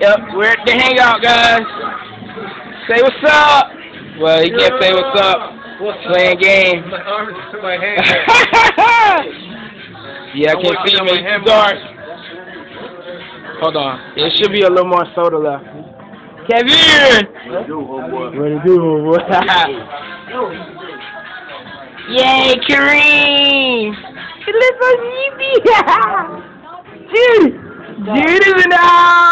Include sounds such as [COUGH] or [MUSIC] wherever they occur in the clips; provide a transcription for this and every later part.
Yep, we're at the hangout, guys. Say what's up. Well, he can't say what's up. What's Playing games. My arms, my [LAUGHS] hands. yeah, I can't see him. It's hand dark. Hold on. There should be a little more soda left. Kevin! What it do, boy? [LAUGHS] Yay, Kareem! Little Yippee! [LAUGHS] Dude! Dude is in the house!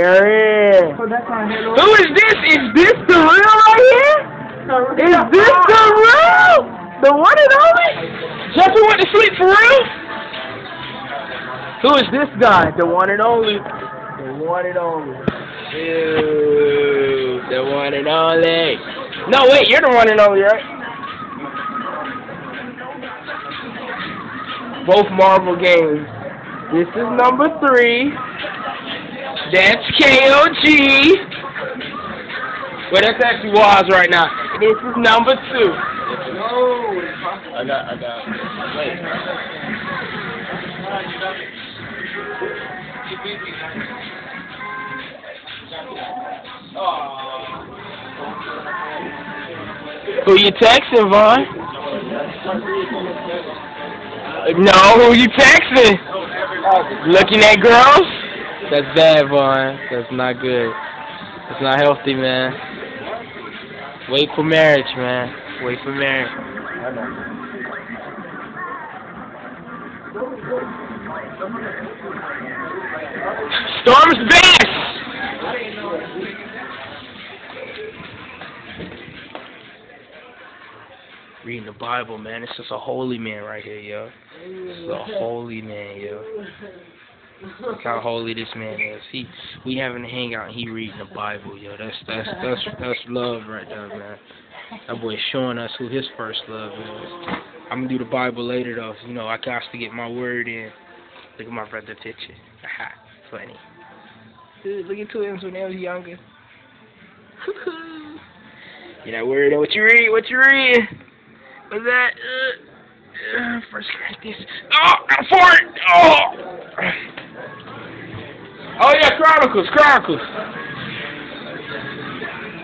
There it is. Who is this? Is this the real right here? Is this the real? The one and only? Jeffrey went to sleep for real? Who is this guy? The one and only. The one and only. Dude, the one and only. No, wait, you're the one and only, right? Both Marvel games. This is number three. That's KOG. Well, that's actually Waz right now. This is number two. I got, I got. Wait. Who you texting, Vaughen? No, who you texting? Looking at girls? That's bad, Vaughen. That's not good. That's not healthy, man. Wait for marriage, man. Wait for marriage. Storm's best! Reading the Bible, man. This is a holy man right here, yo. Is a holy man, yo. Look how holy this man is. He, we having a hangout and he reading the Bible, yo. That's that's that's that's love right there, man. That boy showing us who his first love is. I'm gonna do the Bible later though. You know, I got to get my word in. Look at my brother picture. Haha, funny. Dude, look into him when they was younger. [LAUGHS] you not worried about what you read, what you read. What's that? Uh, uh, First Corinthians. Oh, I'm for it. Oh. Yeah, Chronicles, Chronicles.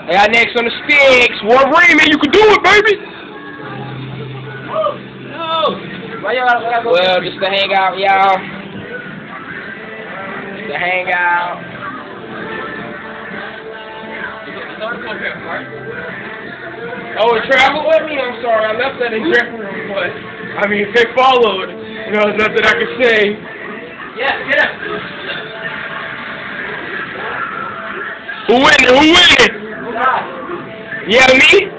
Yeah, next on the sticks, Wolverine, man, you can do it, baby. Well, just to hang out, y'all. Just to hang out. Oh, and travel with me? I'm sorry, I left that in dressing room, but I mean, if they followed, you know, there's nothing I can say. Who winning? Who winning? Yeah, me?